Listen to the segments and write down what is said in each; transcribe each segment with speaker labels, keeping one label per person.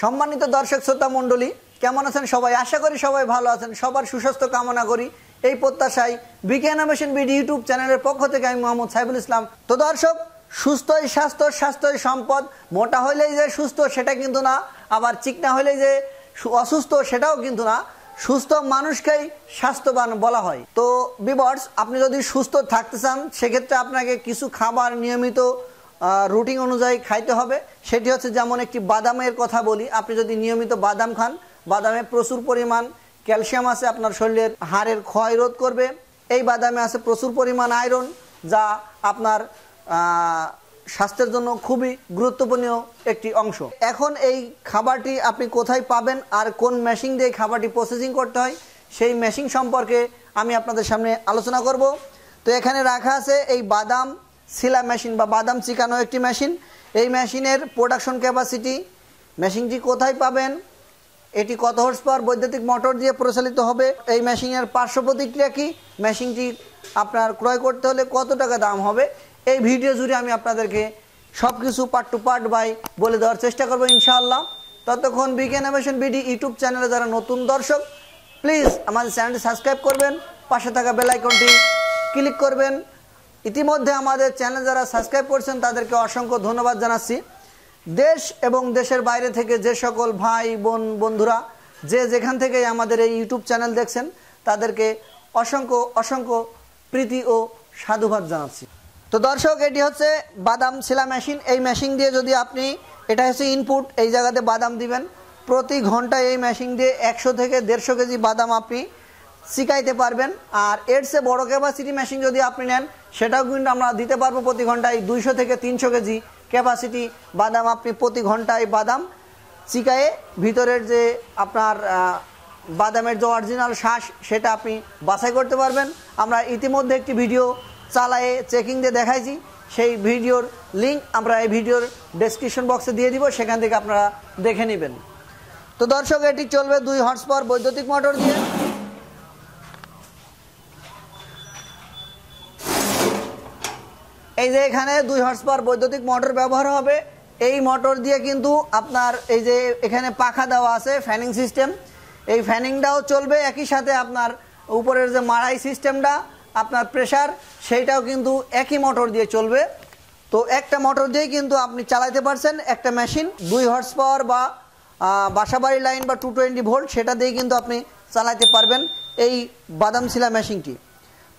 Speaker 1: সম্মানিত দর্শক শ্রোতা মণ্ডলী, কেমন আছেন সবাই? আশা করি সবাই ভালো আছেন। সবার সুস্বাস্থ্য কামনা করি। এই প্রত্যাশায় বিজ্ঞান ইনোভেশন বিডি ইউটিউব চ্যানেলের পক্ষ থেকে আমি মোহাম্মদ সাইফুল ইসলাম। তো দর্শক, সুস্থই স্বাস্থ্য, স্বাস্থ্যই সম্পদ। মোটা হইলেই যে সুস্থ, সেটা কিন্তু না। আবার চিকনা হইলেই যে অসুস্থ, সেটাও কিন্তু না। সুস্থ মানুষকেই স্বাস্থ্যবান বলা হয়। তো বিবর্স আপনি যদি সুস্থ থাকতে চান, সেক্ষেত্রে আপনাকে কিছু খাবার নিয়মিত রুটিন অনুযায়ী খাইতে হবে। সেটি হচ্ছে যেমন একটি বাদামের কথা বলি, আপনি যদি নিয়মিত বাদাম খান, বাদামে প্রচুর পরিমাণ ক্যালসিয়াম আছে আপনার শরীরের হাড়ের ক্ষয় রোধ করবে। এই বাদামে আছে প্রচুর পরিমাণ আয়রন, যা আপনার স্বাস্থ্যের জন্য খুবই গুরুত্বপূর্ণ একটি অংশ। এখন এই খাবারটি আপনি কোথায় পাবেন আর কোন মেশিন দিয়ে খাবারটি প্রসেসিং করতে হয়, সেই মেশিন সম্পর্কে আমি আপনাদের সামনে আলোচনা করব। তো এখানে রাখা আছে এই বাদাম সিলা মেশিন বা বাদাম চিকানো একটি মেশিন। এই মেশিনের প্রোডাকশন ক্যাপাসিটি মেশিনটি কোথায় পাবেন? এটি কত হর্স পাওয়ার বৈদ্যুতিক মোটর দিয়ে পরিচালিত হবে? এই মেশিনের পার্শ্ব প্রতিক্রিয়া কী? মেশিনটি আপনার ক্রয় করতে হলে কত টাকা দাম হবে? এই ভিডিও জুড়ে আমি আপনাদেরকে সব কিছু পার্ট টু পার্ট বাই বলে দেওয়ার চেষ্টা করব ইনশাআল্লাহ। ততক্ষণ বিজ্ঞান ইনোভেশন বিডি ইউটিউব চ্যানেলে যারা নতুন দর্শক প্লিজ আমাদের চ্যানেলটি সাবস্ক্রাইব করবেন, পাশে থাকা বেল আইকনটি ক্লিক করবেন। ইতিমধ্যে আমাদের চ্যানেল যারা সাবস্ক্রাইব করছেন, তাদেরকে অসংখ্য ধন্যবাদ জানাচ্ছি। দেশ এবং দেশের বাইরে থেকে যে সকল ভাই, বোন, বন্ধুরা, যে যেখান থেকে আমাদের এই ইউটিউব চ্যানেল দেখছেন, তাদেরকে অসংখ্য অসংখ্য প্রীতি ও সাধুবাদ জানাচ্ছি। তো দর্শক, এটি হচ্ছে বাদাম শিলা মেশিন। এই মেশিন দিয়ে যদি আপনি, এটা হচ্ছে ইনপুট এই জায়গাতে বাদাম দিবেন। প্রতি ঘন্টায় এই মেশিন দিয়ে একশো থেকে দেড়শো কেজি বাদাম আপনি শিখাইতে পারবেন। আর এর চেয়ে বড় ক্যাপাসিটি মেশিন যদি আপনি নেন, সেটাও কিন্তু আমরা দিতে পারব প্রতি ঘন্টায় দুইশো থেকে তিনশো কেজি ক্যাপাসিটি বাদাম। আপনি প্রতি ঘন্টায় বাদাম চিকায়ে ভিতরের যে আপনার বাদামের যে অরিজিনাল শ্বাস, সেটা আপনি বাছাই করতে পারবেন। আমরা ইতিমধ্যে একটি ভিডিও চালায়ে চেকিং দিয়ে দেখাইছি। সেই ভিডিওর লিঙ্ক আমরা এই ভিডিওর ডেসক্রিপশন বক্সে দিয়ে দিব, সেখান থেকে আপনারা দেখে নেবেন। তো দর্শক, এটি চলবে দুই হর্স পাওয়ার বৈদ্যুতিক মোটর দিয়ে। এই যে এখানে দুই হর্স পাওয়ার বৈদ্যুতিক মোটর ব্যবহার হবে। এই মোটর দিয়ে কিন্তু আপনার এই যে এখানে পাখা দেওয়া আছে ফ্যানিং সিস্টেম এই ফ্যানিংটাও চলবে, একই সাথে আপনার উপরের যে মাড়াই সিস্টেমটা আপনার প্রেশার সেইটাও কিন্তু একই মোটর দিয়ে চলবে। তো একটা মোটর দিয়েই কিন্তু আপনি চালাতে পারছেন, একটা মেশিন দুই হর্স পাওয়ার বা বাসাবাড়ি লাইন বা টু টোয়েন্টি ভোল্ট সেটা দিয়ে কিন্তু আপনি চালাতে পারবেন এই বাদাম শিলা মেশিনটি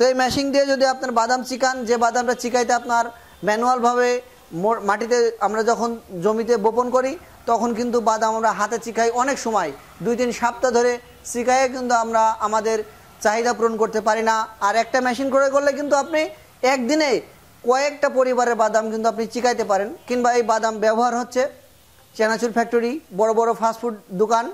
Speaker 1: তো এই মেশিন দিয়ে যদি আপনার বাদাম চিকান, যে বাদামটা চিকাইতে আপনার ম্যানুয়ালভাবে মাটিতে আমরা যখন জমিতে বপন করি, তখন কিন্তু বাদাম আমরা হাতে চিকাই অনেক সময়, দুই তিন সপ্তাহ ধরে চিকাইয়ে কিন্তু আমরা আমাদের চাহিদা পূরণ করতে পারি না। আর একটা মেশিন করে করলে কিন্তু আপনি একদিনে কয়েকটা পরিবারের বাদাম কিন্তু আপনি চিকাইতে পারেন। কিংবা এই বাদাম ব্যবহার হচ্ছে, চেনাচুর ফ্যাক্টরি বড় বড় ফাস্টফুড দোকান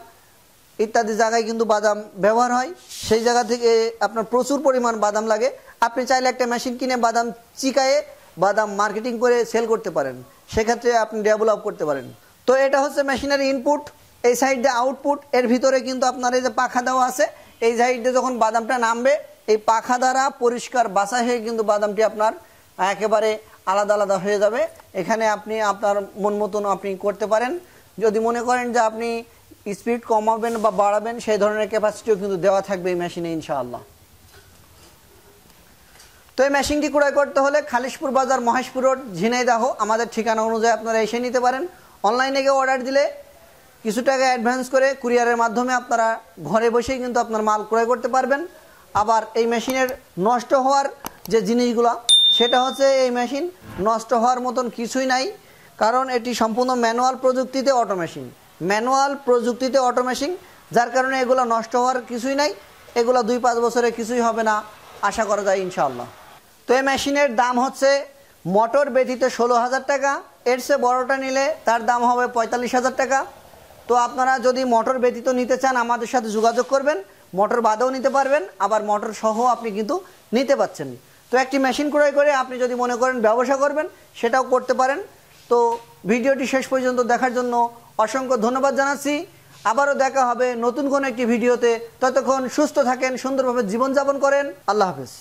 Speaker 1: ইত্যাদি জায়গায় কিন্তু বাদাম ব্যবহার হয়। সেই জায়গা থেকে আপনার প্রচুর পরিমাণ বাদাম লাগে। আপনি চাইলে একটা মেশিন কিনে বাদাম চিকায়ে বাদাম মার্কেটিং করে সেল করতে পারেন। সেক্ষেত্রে আপনি ডেভেলপ করতে পারেন। তো এটা হচ্ছে মেশিনের ইনপুট এই সাইডে আউটপুট এর ভিতরে কিন্তু আপনার এই যে পাখা দেওয়া আছে, এই সাইডে যখন বাদামটা নামবে, এই পাখা দ্বারা পরিষ্কার বাসা হয়ে কিন্তু বাদামটি আপনার একেবারে আলাদা আলাদা হয়ে যাবে। এখানে আপনি আপনার মন মতন আপনি করতে পারেন। যদি মনে করেন যে আপনি স্পিড কমাবেন বা বাড়াবেন, সেই ধরনের ক্যাপাসিটিও কিন্তু দেওয়া থাকবে এই মেশিনে ইনশাআল্লাহ। তো এই মেশিনটি ক্রয় করতে হলে খালিশপুর বাজার, মহেশপুর রোড, ঝিনাইদাহ, আমাদের ঠিকানা অনুযায়ী আপনারা এসে নিতে পারেন। অনলাইনে গিয়ে অর্ডার দিলে কিছু টাকা অ্যাডভান্স করে কুরিয়ারের মাধ্যমে আপনারা ঘরে বসেই কিন্তু আপনার মাল ক্রয় করতে পারবেন। আবার এই মেশিনের নষ্ট হওয়ার যে জিনিসগুলো, সেটা হচ্ছে এই মেশিন নষ্ট হওয়ার মতন কিছুই নাই, কারণ এটি সম্পূর্ণ ম্যানুয়াল প্রযুক্তিতে অটো মেশিন ম্যানুয়াল প্রযুক্তিতে অটো মেশিন যার কারণে এগুলো নষ্ট হওয়ার কিছুই নাই, এগুলো দুই পাঁচ বছরে কিছুই হবে না, আশা করা যায় ইনশাআল্লাহ। তো এই মেশিনের দাম হচ্ছে মোটর ব্যতীত ষোলো হাজার টাকা, এর চেয়ে বড়টা নিলে তার দাম হবে পঁয়তাল্লিশ হাজার টাকা। তো আপনারা যদি মোটর ব্যতীত নিতে চান, আমাদের সাথে যোগাযোগ করবেন, মোটর বাদেও নিতে পারবেন, আবার মোটর সহ আপনি কিন্তু নিতে পাচ্ছেন। তো একটি মেশিন ক্রয় করে আপনি যদি মনে করেন ব্যবসা করবেন, সেটাও করতে পারেন। তো ভিডিওটি শেষ পর্যন্ত দেখার জন্য অসংখ্য ধন্যবাদ জানাচ্ছি। আবারও দেখা হবে নতুন কোনো একটি ভিডিওতে। ততক্ষণ সুস্থ থাকেন, সুন্দরভাবে জীবনযাপন করেন। আল্লাহ হাফেজ।